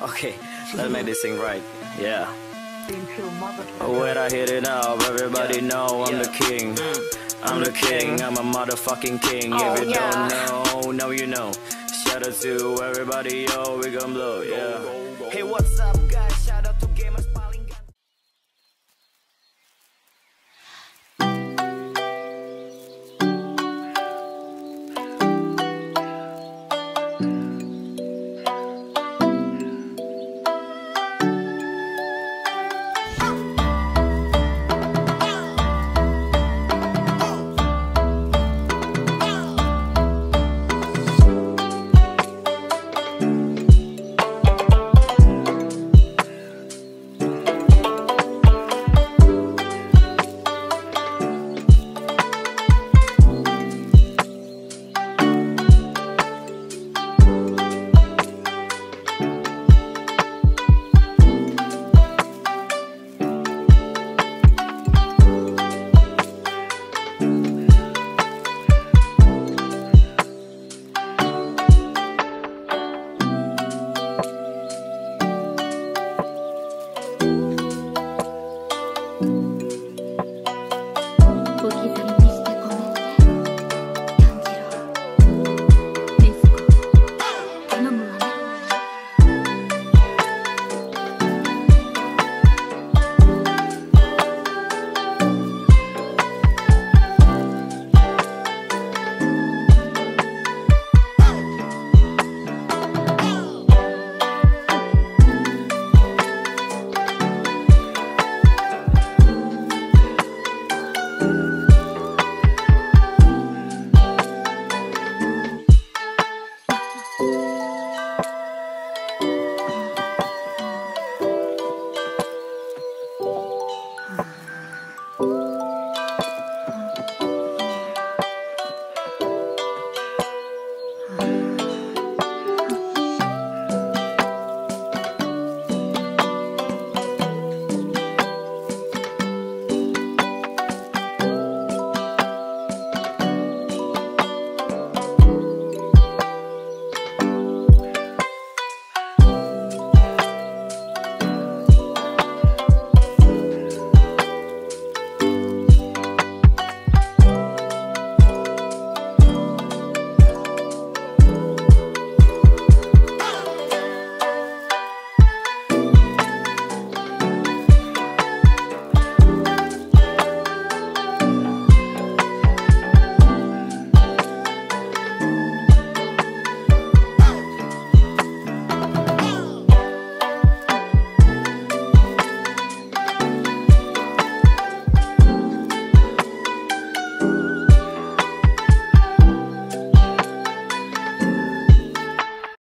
Okay, let's make this thing right. Yeah. When I hit it up, everybody know I'm the king. I'm the king, I'm a motherfucking king. If you don't know, now you know. Shout out to everybody, yo, we gon' blow, yeah. Hey, what's up?